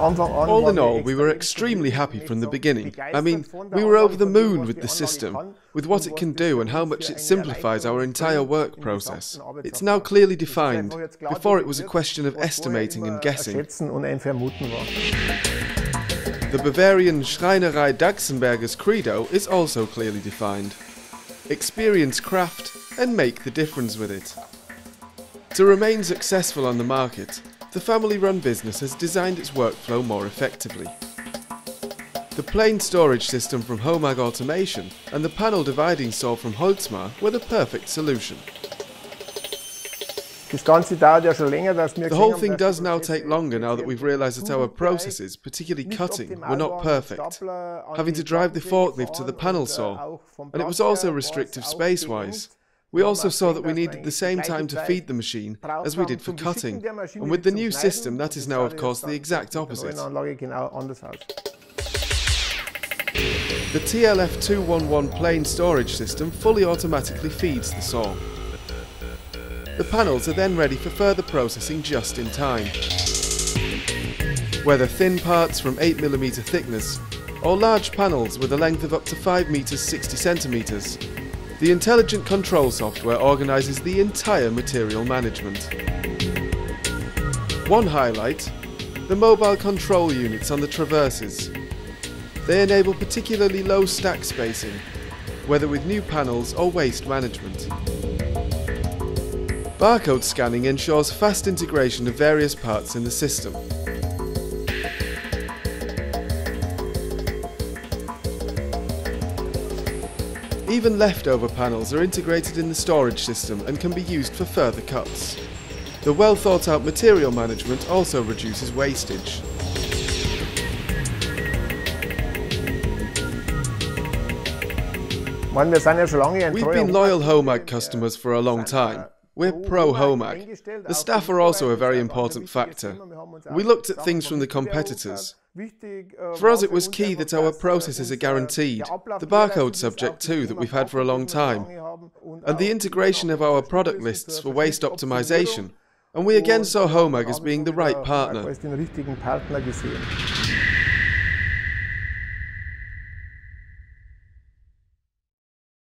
All in all, we were extremely happy from the beginning. I mean, we were over the moon with the system, with what it can do and how much it simplifies our entire work process. It's now clearly defined. Before it was a question of estimating and guessing. The Bavarian Schreinerei Daxenberger's credo is also clearly defined. Experience craft and make the difference with it. To remain successful on the market, the family-run business has designed its workflow more effectively. The plane storage system from Homag Automation and the panel dividing saw from Holzma were the perfect solution. The whole thing does now take longer now that we've realised that our processes, particularly cutting, were not perfect, having to drive the forklift to the panel saw, and it was also restrictive space-wise. We also saw that we needed the same time to feed the machine as we did for cutting, and with the new system that is now of course the exact opposite. The TLF211 plane storage system fully automatically feeds the saw. The panels are then ready for further processing just in time. Whether thin parts from 8mm thickness or large panels with a length of up to 5 meters 60 centimeters, the intelligent control software organises the entire material management. One highlight, the mobile control units on the traverses. They enable particularly low stack spacing, whether with new panels or waste management. Barcode scanning ensures fast integration of various parts in the system. Even leftover panels are integrated in the storage system and can be used for further cuts. The well thought out material management also reduces wastage. We've been loyal Homag customers for a long time. We're pro Homag. The staff are also a very important factor. We looked at things from the competitors. For us it was key that our processes are guaranteed, the barcode subject too that we've had for a long time, and the integration of our product lists for waste optimization, and we again saw Homag as being the right partner.